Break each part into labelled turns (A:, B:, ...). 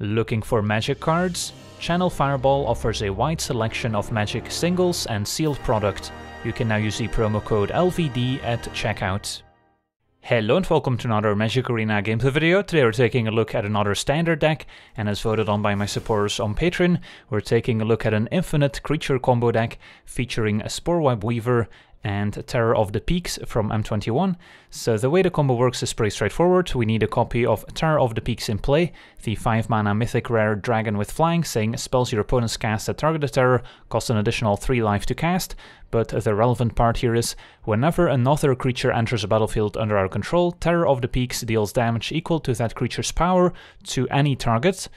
A: Looking for magic cards? Channel Fireball offers a wide selection of magic singles and sealed product. You can now use the promo code LVD at checkout. Hello and welcome to another Magic Arena gameplay video. Today we're taking a look at another standard deck, and as voted on by my supporters on Patreon, we're taking a look at an infinite creature combo deck featuring a Sporeweb Weaver and Terror of the Peaks from M21. So the way the combo works is pretty straightforward. We need a copy of Terror of the Peaks in play, the 5 mana mythic rare dragon with flying, saying spells your opponents cast that target terror cost an additional 3 life to cast, but the relevant part here is whenever another creature enters a battlefield under our control, Terror of the Peaks deals damage equal to that creature's power to any target.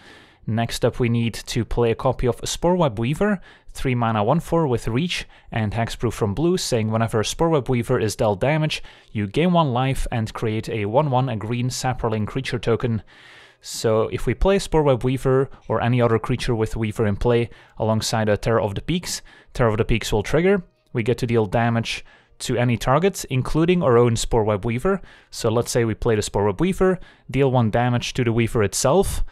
A: Next up we need to play a copy of Sporeweb Weaver, 3 mana 1 4 with Reach and Hexproof from blue, saying whenever a Sporeweb Weaver is dealt damage, you gain 1 life and create a 1 1 a green Saproling creature token. So if we play Sporeweb Weaver or any other creature with Weaver in play alongside a Terror of the Peaks, Terror of the Peaks will trigger, we get to deal damage to any target, including our own Sporeweb Weaver. So let's say we play the Sporeweb Weaver, deal 1 damage to the Weaver itself,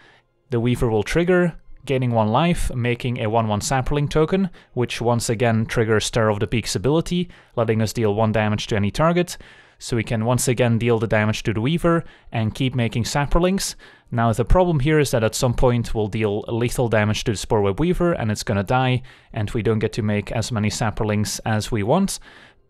A: the Weaver will trigger, gaining 1 life, making a 1-1 Saproling token, which once again triggers Terror of the Peak's ability, letting us deal 1 damage to any target. So we can once again deal the damage to the Weaver and keep making Saprolings. Now the problem here is that at some point we'll deal lethal damage to the Sporeweb Weaver and it's gonna die, and we don't get to make as many Saprolings as we want.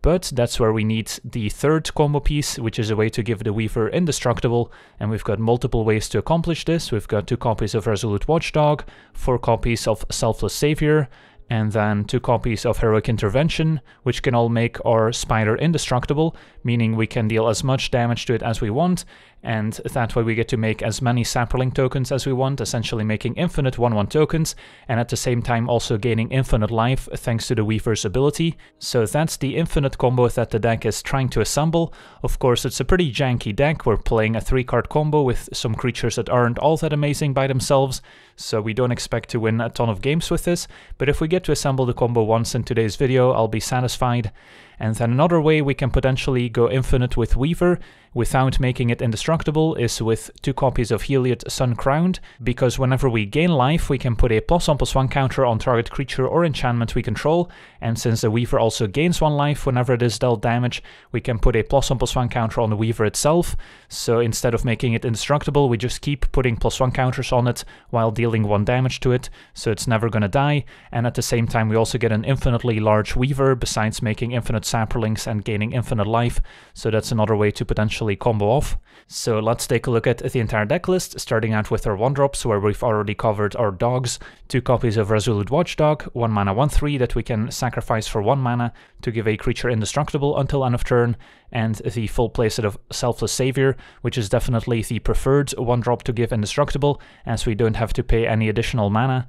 A: But that's where we need the third combo piece, which is a way to give the Weaver indestructible, and we've got multiple ways to accomplish this. We've got two copies of Resolute Watchdog, four copies of Selfless Savior, and then two copies of Heroic Intervention, which can all make our spider indestructible, meaning we can deal as much damage to it as we want, and that way we get to make as many Saproling tokens as we want, essentially making infinite 1-1 tokens, and at the same time also gaining infinite life thanks to the Weaver's ability. So that's the infinite combo that the deck is trying to assemble. Of course, it's a pretty janky deck, we're playing a 3-card combo with some creatures that aren't all that amazing by themselves, so we don't expect to win a ton of games with this, but if we get to assemble the combo once in today's video, I'll be satisfied. And then another way we can potentially go infinite with Weaver without making it indestructible is with two copies of Heliod Sun Crowned, because whenever we gain life we can put a plus one plus one counter on target creature or enchantment we control, and since the Weaver also gains one life whenever it is dealt damage, we can put a plus one plus one counter on the Weaver itself, so instead of making it indestructible we just keep putting plus one counters on it while dealing one damage to it, so it's never gonna die, and at the same time we also get an infinitely large Weaver besides making infinite Saprolings and gaining infinite life, so that's another way to potentially combo off. So let's take a look at the entire deck list, starting out with our 1-drops where we've already covered our dogs, two copies of Resolute Watchdog, 1 mana 1-3 that we can sacrifice for 1 mana to give a creature indestructible until end of turn, and the full playset of Selfless Savior, which is definitely the preferred 1-drop to give indestructible, as we don't have to pay any additional mana.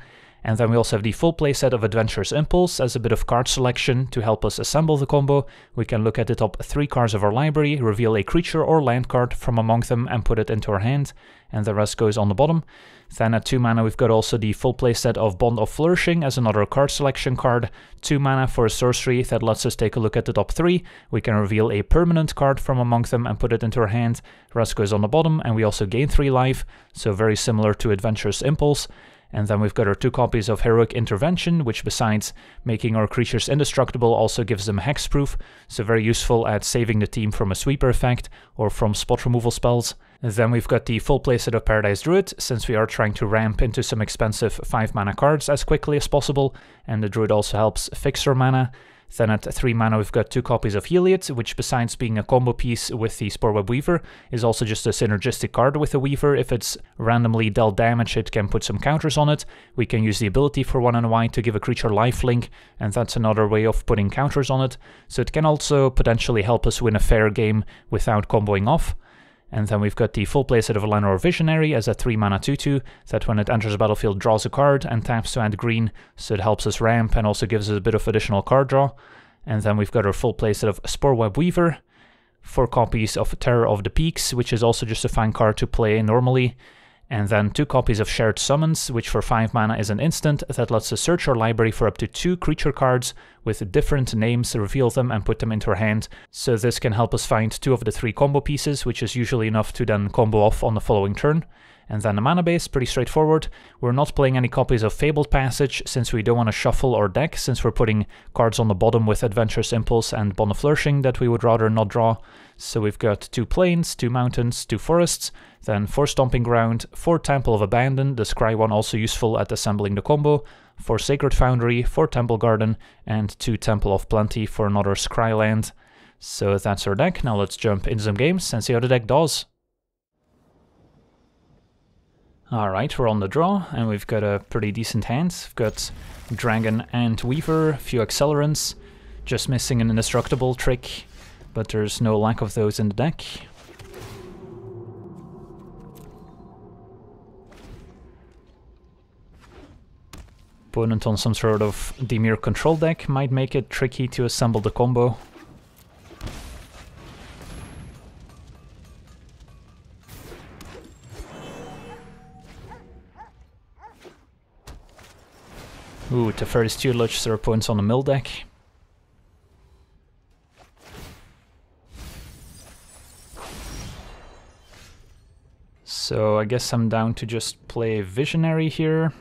A: And then we also have the full playset of Adventurous Impulse as a bit of card selection to help us assemble the combo. We can look at the top three cards of our library, reveal a creature or land card from among them and put it into our hand, and the rest goes on the bottom. Then at 2 mana we've got also the full playset of Bond of Flourishing as another card selection card, 2 mana for a sorcery that lets us take a look at the top 3, we can reveal a permanent card from among them and put it into our hand, rest goes on the bottom, and we also gain 3 life, so very similar to Adventurous Impulse. And then we've got our two copies of Heroic Intervention, which besides making our creatures indestructible also gives them hexproof, so very useful at saving the team from a sweeper effect or from spot removal spells. And then we've got the full playset of Paradise Druid, since we are trying to ramp into some expensive 5 mana cards as quickly as possible, and the Druid also helps fix our mana. Then at 3 mana we've got two copies of Heliod, which besides being a combo piece with the Sporeweb Weaver, is also just a synergistic card with the Weaver. If it's randomly dealt damage, it can put some counters on it. We can use the ability for 1 and white to give a creature lifelink, and that's another way of putting counters on it. So it can also potentially help us win a fair game without comboing off. And then we've got the full playset of Llanowar Visionary as a 3 mana 2-2 that when it enters the battlefield draws a card and taps to add green, so it helps us ramp and also gives us a bit of additional card draw. And then we've got our full playset of Sporeweb Weaver, 4 copies of Terror of the Peaks, which is also just a fine card to play normally, and then two copies of Shared Summons, which for 5 mana is an instant that lets us search our library for up to two creature cards with different names, reveal them, and put them into our hand. So this can help us find two of the three combo pieces, which is usually enough to then combo off on the following turn. And then the mana base, pretty straightforward. We're not playing any copies of Fabled Passage since we don't want to shuffle our deck, since we're putting cards on the bottom with Adventurous Impulse and Bond of Flourishing that we would rather not draw. So we've got two plains, two mountains, two forests, then four Stomping Ground, four Temple of Abandon, the Scry one also useful at assembling the combo, four Sacred Foundry, four Temple Garden, and two Temple of Plenty for another Scry land. So that's our deck. Now let's jump into some games and see how the deck does. Alright, we're on the draw, and we've got a pretty decent hand. We've got Dragon and Weaver, a few accelerants, just missing an indestructible trick, but there's no lack of those in the deck. Opponent on some sort of Dimir control deck might make it tricky to assemble the combo. Ooh, Teferi's Tutelage, zero points on the mill deck. So I guess I'm down to just play Visionary here.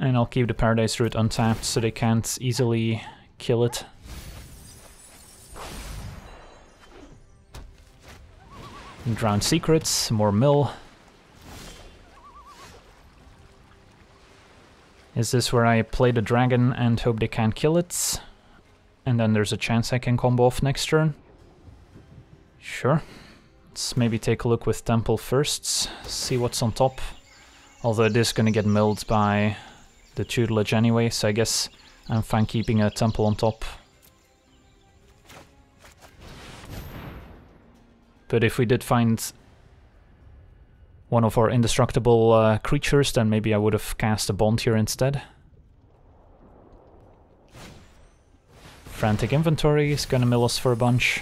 A: And I'll keep the Paradise Druid untapped so they can't easily kill it. Drowned Secrets, more mill. Is this where I play the dragon and hope they can't kill it? And then there's a chance I can combo off next turn? Sure. Let's maybe take a look with Temple first, see what's on top. Although it is gonna get milled by the tutelage anyway, so I guess I'm fine keeping a Temple on top. But if we did find one of our indestructible uh, creatures, then maybe I would have cast a Bond here instead. Frantic Inventory is gonna mill us for a bunch.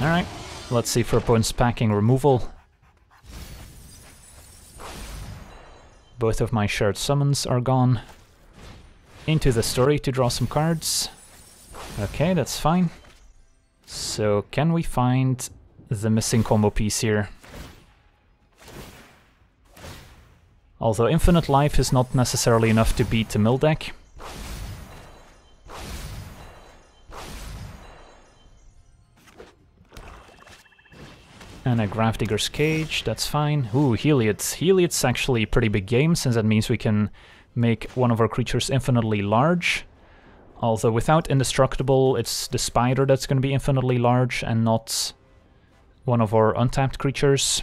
A: Alright, let's see for opponent's packing removal. Both of my shared summons are gone into the story to draw some cards. Okay, that's fine. So can we find the missing combo piece here? Although infinite life is not necessarily enough to beat the mill deck. And a Gravedigger's Cage, that's fine. Ooh, Heliod. Heliod's actually a pretty big game, since that means we can make one of our creatures infinitely large. Although without indestructible, it's the spider that's going to be infinitely large and not one of our untapped creatures.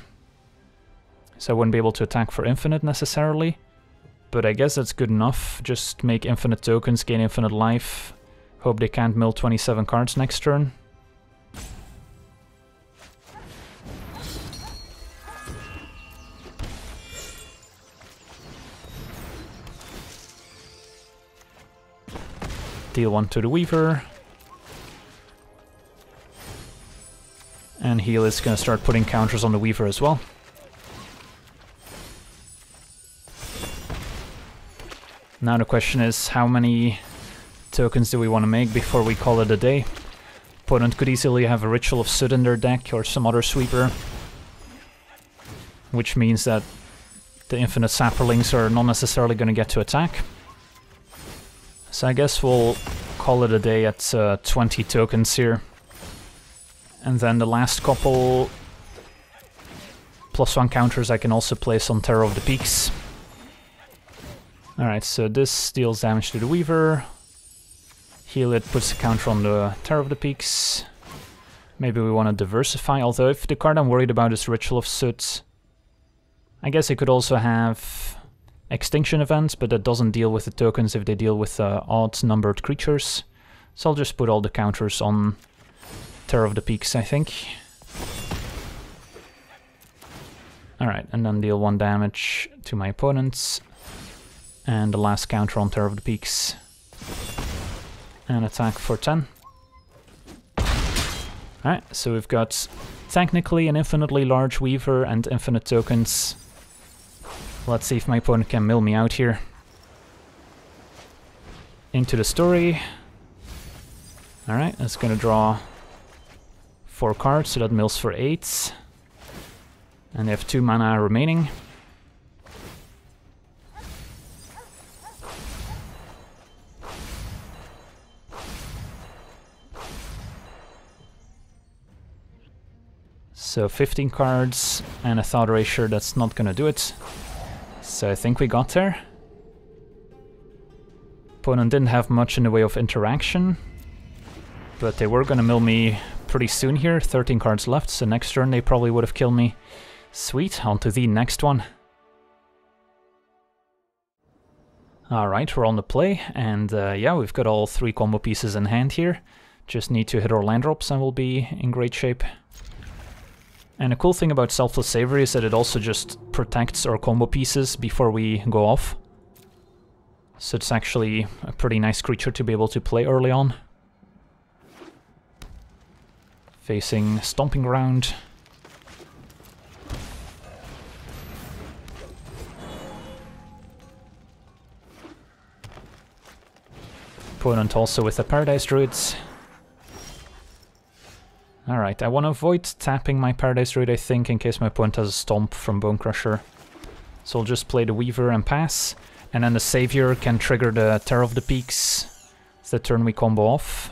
A: So I wouldn't be able to attack for infinite necessarily. But I guess that's good enough. Just make infinite tokens, gain infinite life. Hope they can't mill 27 cards next turn. Deal one to the Weaver. And Heal is going to start putting counters on the Weaver as well. Now the question is, how many tokens do we want to make before we call it a day? Opponent could easily have a Ritual of Soot in their deck or some other sweeper. Which means that the Infinite Saprolings are not necessarily going to get to attack. So I guess we'll call it a day at uh, 20 tokens here. And then the last couple plus one counters I can also place on Terror of the Peaks. Alright, so this deals damage to the Weaver. Heliod, puts a counter on the Terror of the Peaks. Maybe we want to diversify, although if the card I'm worried about is Ritual of Soot, I guess I could also have extinction events, but that doesn't deal with the tokens if they deal with uh, odd numbered creatures. So I'll just put all the counters on Terror of the Peaks, I think. Alright, and then deal one damage to my opponents. And the last counter on Terror of the Peaks. And attack for 10. Alright, so we've got technically an infinitely large Weaver and infinite tokens Let's see if my opponent can mill me out here. Into the story. Alright, that's gonna draw four cards, so that mills for eight. And they have two mana remaining. So 15 cards and a Thought Erasure, that's not gonna do it. So I think we got there. Opponent didn't have much in the way of interaction, but they were gonna mill me pretty soon here. 13 cards left, so next turn they probably would have killed me. Sweet, on to the next one. Alright, we're on the play, and uh, yeah, we've got all three combo pieces in hand here. Just need to hit our land drops and we'll be in great shape. And a cool thing about Selfless Savior is that it also just protects our combo pieces before we go off. So it's actually a pretty nice creature to be able to play early on. Facing Stomping Ground. Opponent also with the Paradise Druids. Alright, I want to avoid tapping my Paradise Druid, I think, in case my opponent has a Stomp from Bonecrusher. So I'll just play the Weaver and pass, and then the Savior can trigger the Terror of the Peaks. It's the turn we combo off.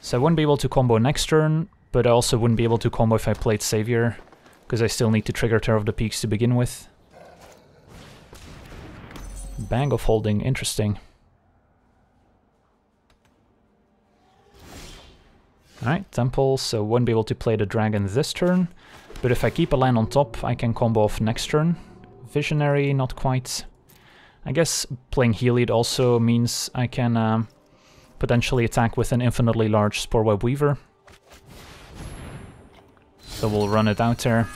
A: So I wouldn't be able to combo next turn, but I also wouldn't be able to combo if I played Savior, because I still need to trigger Terror of the Peaks to begin with. Bang of Holding, interesting. Alright, Temple, so won't be able to play the Dragon this turn. But if I keep a land on top, I can combo off next turn. Visionary, not quite. I guess playing Heliod also means I can um, potentially attack with an infinitely large Sporeweb Weaver. So we'll run it out there.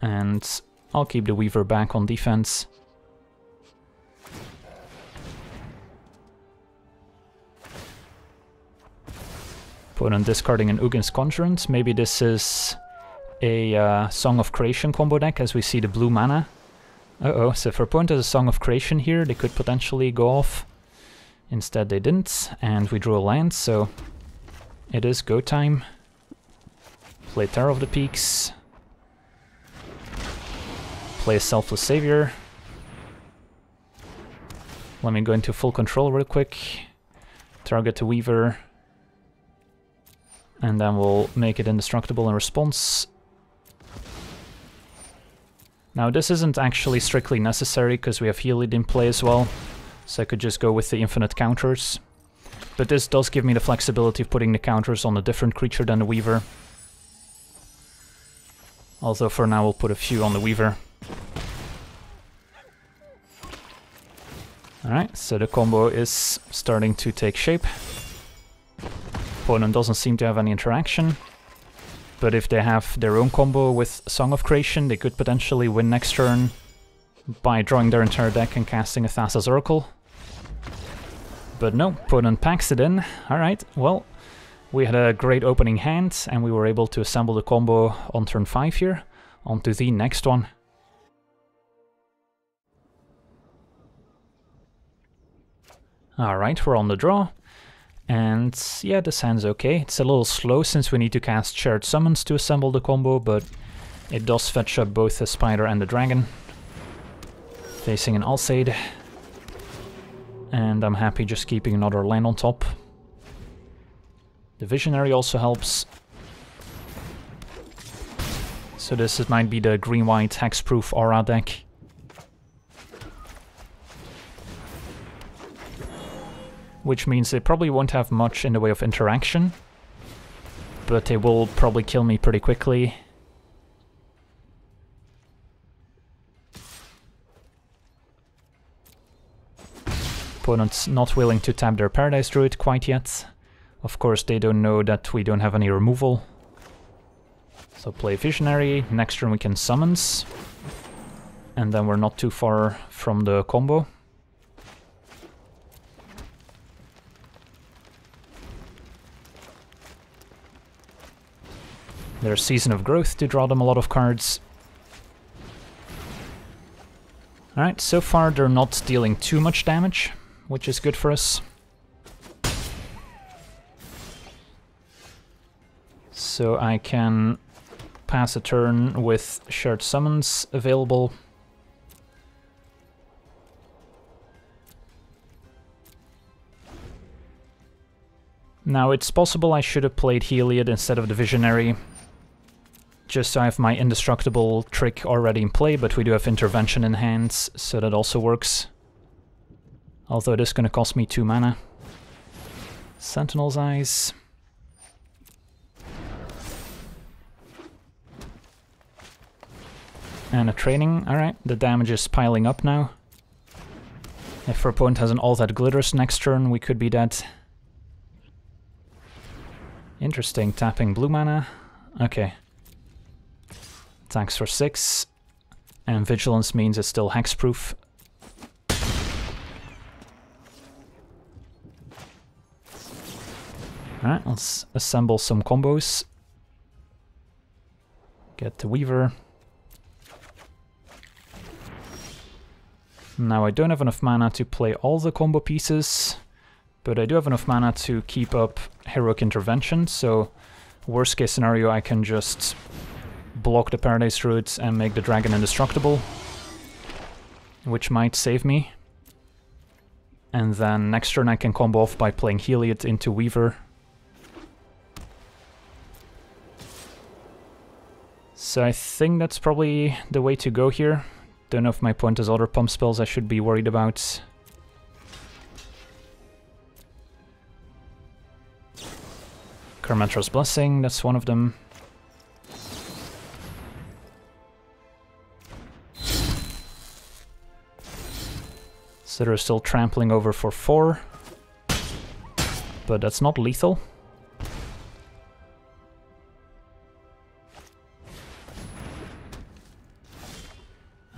A: And I'll keep the Weaver back on defense. Opponent discarding an Ugin's Conjurant. Maybe this is a uh, Song of Creation combo deck as we see the blue mana. Uh-oh, so if our opponent has a Song of Creation here, they could potentially go off. Instead they didn't, and we drew a land, so it is go time. Play Terror of the Peaks. Play a Selfless Savior. Let me go into full control real quick. Target the Weaver and then we'll make it indestructible in response. Now this isn't actually strictly necessary because we have Heliod in play as well, so I could just go with the infinite counters. But this does give me the flexibility of putting the counters on a different creature than the Weaver. Although for now we'll put a few on the Weaver. Alright, so the combo is starting to take shape opponent doesn't seem to have any interaction. But if they have their own combo with Song of Creation, they could potentially win next turn by drawing their entire deck and casting a Thassa's Oracle. But no, opponent packs it in. Alright, well, we had a great opening hand and we were able to assemble the combo on turn 5 here. On to the next one. Alright, we're on the draw. And yeah, this hand's okay. It's a little slow since we need to cast Shared Summons to assemble the combo, but it does fetch up both the Spider and the Dragon. Facing an Alseid. And I'm happy just keeping another land on top. The Visionary also helps. So this might be the green-white hexproof aura deck. Which means they probably won't have much in the way of interaction, but they will probably kill me pretty quickly. Opponent's not willing to tap their Paradise Druid quite yet. Of course they don't know that we don't have any removal. So play Visionary, next turn we can Summons. And then we're not too far from the combo. There's Season of Growth to draw them a lot of cards. Alright, so far they're not dealing too much damage, which is good for us. So I can pass a turn with shared summons available. Now it's possible I should have played Heliod instead of the Visionary, just so I have my indestructible trick already in play, but we do have intervention in hands, so that also works. Although it is going to cost me 2 mana. Sentinel's Eyes. And a training, alright, the damage is piling up now. If our opponent has an all that glitters next turn, we could be dead. Interesting, tapping blue mana. Okay. Attacks for 6. And Vigilance means it's still hexproof. Alright, let's assemble some combos. Get the Weaver. Now I don't have enough mana to play all the combo pieces, but I do have enough mana to keep up Heroic Intervention, so worst case scenario I can just block the Paradise Druid and make the dragon indestructible, which might save me. And then next turn I can combo off by playing Heliod into Weaver. So I think that's probably the way to go here. Don't know if my point has other pump spells I should be worried about. Karametra's Blessing, that's one of them. So they're still trampling over for 4. But that's not lethal.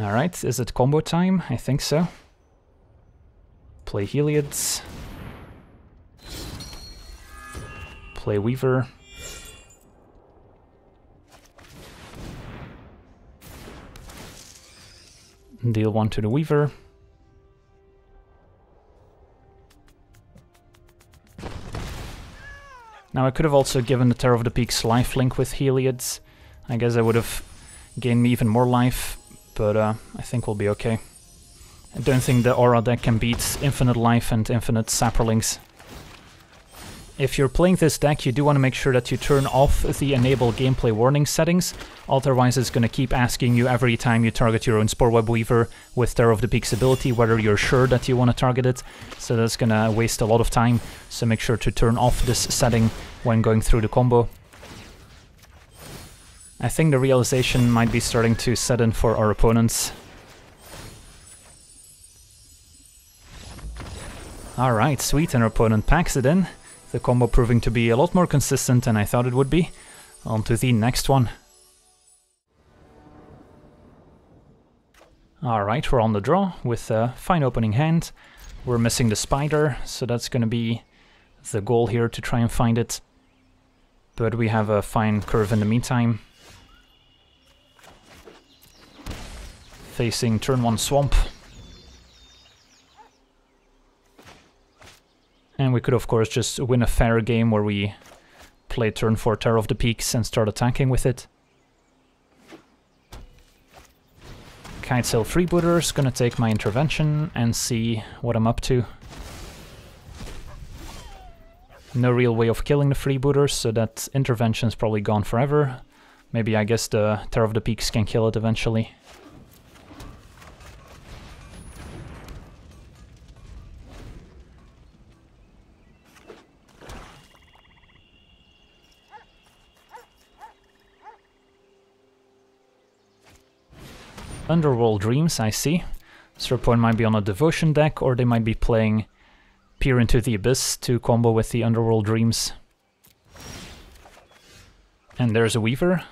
A: Alright, is it combo time? I think so. Play Heliods. Play Weaver. Deal one to the Weaver. Now I could have also given the Terror of the Peaks lifelink with Heliods. I guess I would have gained me even more life, but uh, I think we'll be okay. I don't think the Aura deck can beat Infinite Life and Infinite Saprolings. If you're playing this deck, you do want to make sure that you turn off the Enable Gameplay Warning settings, otherwise it's going to keep asking you every time you target your own Sporeweb Weaver with Terror of the Peaks ability whether you're sure that you want to target it, so that's going to waste a lot of time, so make sure to turn off this setting when going through the combo. I think the realization might be starting to set in for our opponents. Alright, sweet, and our opponent packs it in. The combo proving to be a lot more consistent than I thought it would be. On to the next one. Alright, we're on the draw with a fine opening hand. We're missing the spider, so that's gonna be the goal here to try and find it. But we have a fine curve in the meantime. facing turn 1 Swamp. And we could of course just win a fair game where we play turn 4 Terror of the Peaks and start attacking with it. Kitesail Freebooter is gonna take my intervention and see what I'm up to. No real way of killing the freebooters, so that intervention's probably gone forever. Maybe I guess the Terror of the Peaks can kill it eventually. Underworld Dreams, I see. Serpoin might be on a Devotion deck, or they might be playing Peer into the Abyss to combo with the Underworld Dreams. And there's a Weaver.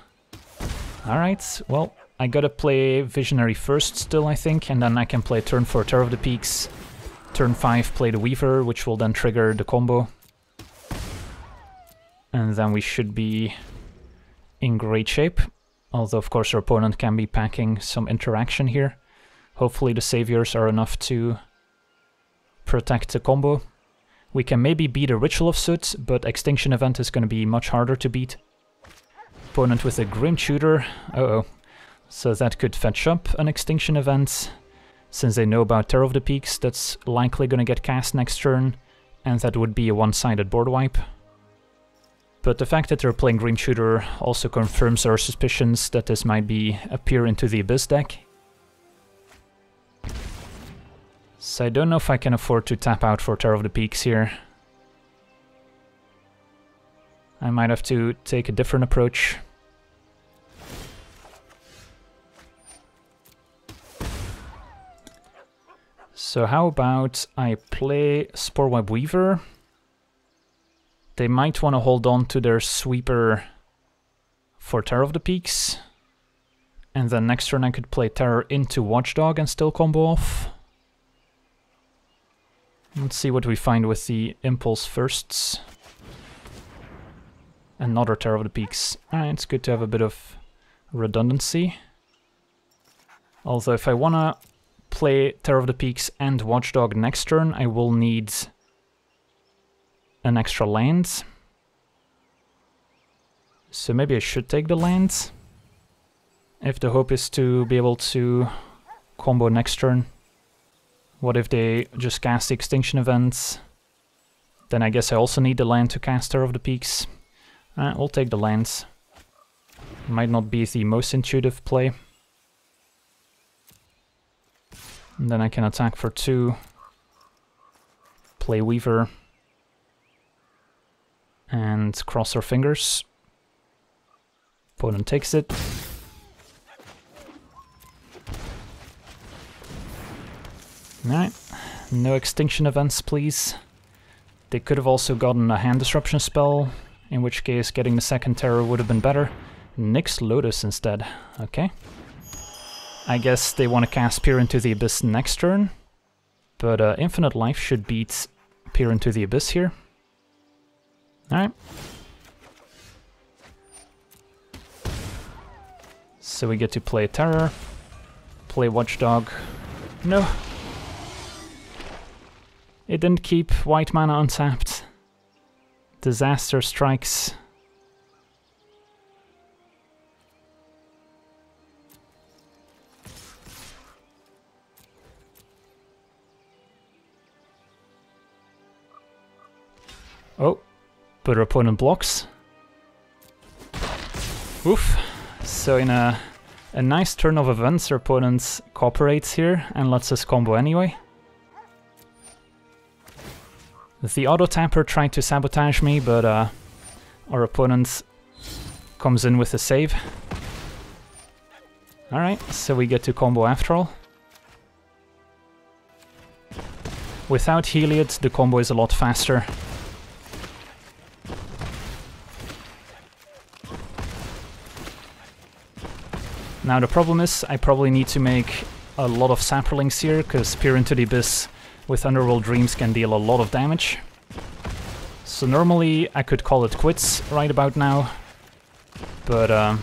A: Alright, well, I gotta play Visionary first still, I think, and then I can play turn 4 Terror of the Peaks. Turn 5 play the Weaver, which will then trigger the combo. And then we should be in great shape. Although, of course, our opponent can be packing some interaction here. Hopefully the saviors are enough to protect the combo. We can maybe beat a Ritual of Soot, but Extinction Event is going to be much harder to beat. Opponent with a Grim Tutor. Uh oh So that could fetch up an Extinction Event. Since they know about Terror of the Peaks, that's likely going to get cast next turn, and that would be a one-sided board wipe. But the fact that they're playing Grim Tutor also confirms our suspicions that this might be a Peer into the Abyss deck. So I don't know if I can afford to tap out for Terror of the Peaks here. I might have to take a different approach. So how about I play Sporeweb Weaver? They might want to hold on to their sweeper for Terror of the Peaks. And then next turn I could play Terror into Watchdog and still combo off. Let's see what we find with the Impulse Firsts. Another Terror of the Peaks. Alright, it's good to have a bit of redundancy. Although if I wanna play Terror of the Peaks and Watchdog next turn, I will need an extra land. So maybe I should take the land. If the hope is to be able to combo next turn. What if they just cast the Extinction Events? Then I guess I also need the land to cast Terror of the Peaks. Uh, we'll take the lands. Might not be the most intuitive play. And then I can attack for two. Play Weaver and cross our fingers. Opponent takes it. Alright, no extinction events please. They could have also gotten a hand disruption spell, in which case getting the second terror would have been better. Nyx Lotus instead, okay. I guess they want to cast Peer into the Abyss next turn, but uh, Infinite Life should beat Peer into the Abyss here. Alright. So we get to play Terror, play Watchdog. No! It didn't keep white mana untapped. Disaster strikes. Oh, but our opponent blocks. Oof. So in a, a nice turn of events, our opponent cooperates here and lets us combo anyway. The auto tapper tried to sabotage me, but uh, our opponent comes in with a save. Alright, so we get to combo after all. Without Heliod, the combo is a lot faster. Now the problem is, I probably need to make a lot of saplings here, because Peer into the Abyss with Underworld Dreams can deal a lot of damage. So normally I could call it quits right about now, but uh,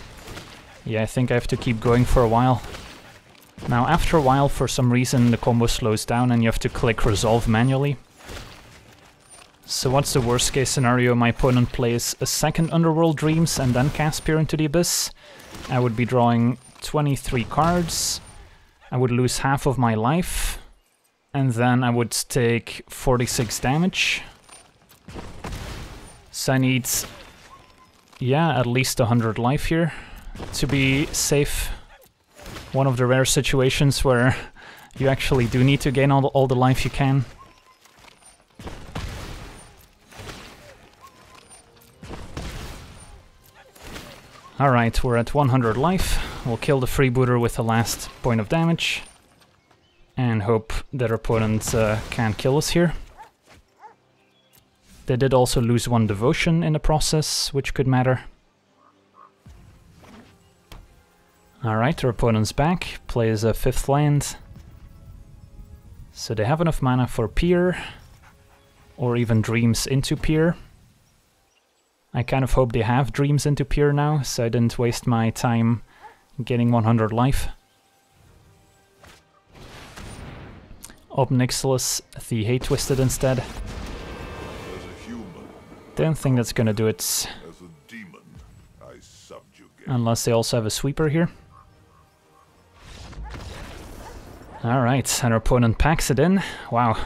A: yeah, I think I have to keep going for a while. Now after a while, for some reason, the combo slows down and you have to click resolve manually. So what's the worst case scenario? My opponent plays a second Underworld Dreams and then cast Peer into the Abyss. I would be drawing 23 cards. I would lose half of my life. And then I would take 46 damage. So I need, yeah, at least 100 life here to be safe. One of the rare situations where you actually do need to gain all the, all the life you can. Alright, we're at 100 life. We'll kill the freebooter with the last point of damage. And hope that our opponent uh, can't kill us here. They did also lose one devotion in the process, which could matter. Alright, our opponent's back, plays a fifth land. So they have enough mana for Peer, or even Dreams into Peer. I kind of hope they have Dreams into Peer now, so I didn't waste my time getting 100 life. Ob Nixilis the Hate Twisted instead. Don't think that's gonna do it. Demon, Unless they also have a sweeper here. Alright, and our opponent packs it in. Wow.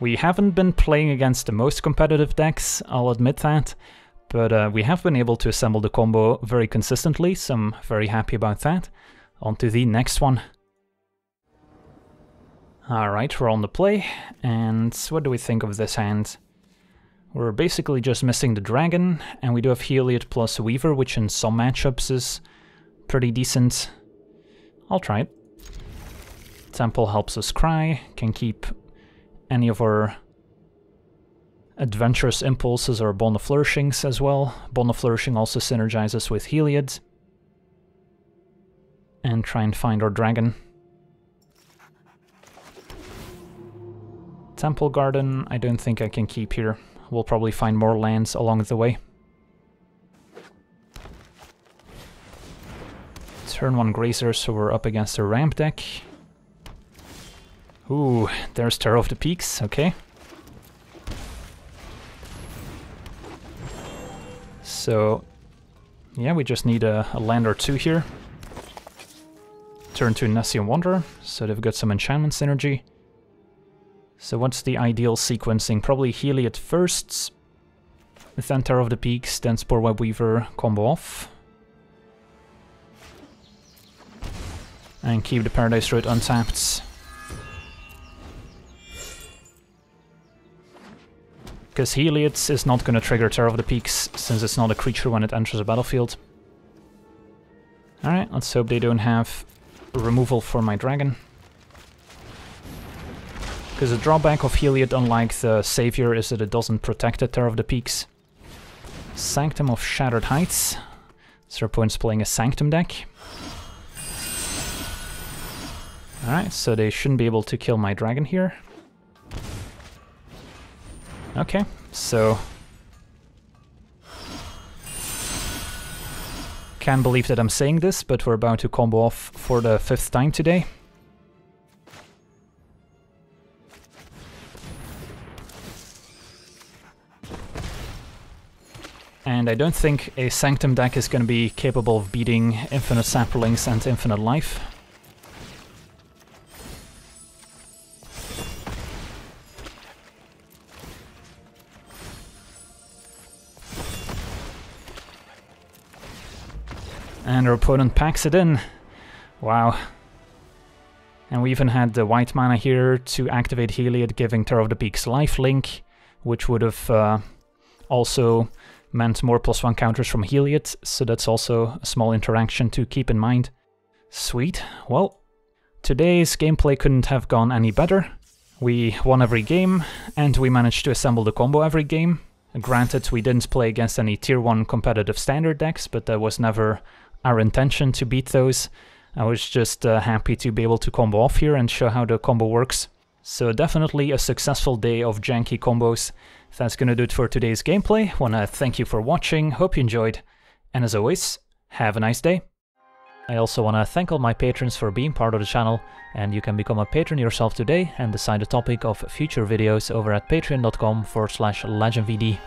A: We haven't been playing against the most competitive decks, I'll admit that. But uh, we have been able to assemble the combo very consistently, so I'm very happy about that. On to the next one. Alright, we're on the play, and what do we think of this hand? We're basically just missing the dragon, and we do have Heliod plus Weaver, which in some matchups is pretty decent. I'll try it. Temple helps us scry, can keep any of our adventurous impulses Bond of Flourishings as well. Bond of Flourishing also synergizes with Heliod. And try and find our dragon. Temple Garden, I don't think I can keep here. We'll probably find more lands along the way. Turn 1 Grazer, so we're up against a ramp deck. Ooh, there's Terror of the Peaks, okay. So, yeah, we just need a, a land or two here. Turn to Nessian Wanderer, so they've got some enchantment synergy. So what's the ideal sequencing? Probably Heliod first, then Terror of the Peaks, then Sporeweb Weaver combo off. And keep the Paradise Druid untapped. Because Heliod is not going to trigger Terror of the Peaks, since it's not a creature when it enters the battlefield. Alright, let's hope they don't have removal for my dragon. Because the drawback of Heliod, unlike the Savior, is that it doesn't protect the Terror of the Peaks. Sanctum of Shattered Heights. So opponent's playing a Sanctum deck. Alright, so they shouldn't be able to kill my dragon here. Okay, so... Can't believe that I'm saying this, but we're about to combo off for the fifth time today. And I don't think a Sanctum deck is going to be capable of beating Infinite Saplings and Infinite Life. And our opponent packs it in. Wow. And we even had the white mana here to activate Heliod, giving Terror of the Peaks lifelink, which would have uh, also meant more plus one counters from Heliod, so that's also a small interaction to keep in mind. Sweet. Well, today's gameplay couldn't have gone any better. We won every game, and we managed to assemble the combo every game. Granted, we didn't play against any tier 1 competitive standard decks, but that was never our intention to beat those. I was just uh, happy to be able to combo off here and show how the combo works. So definitely a successful day of janky combos. That's gonna do it for today's gameplay. Wanna thank you for watching, hope you enjoyed, and as always, have a nice day. I also wanna thank all my patrons for being part of the channel, and you can become a patron yourself today and decide the topic of future videos over at patreon.com forward slash legenvd.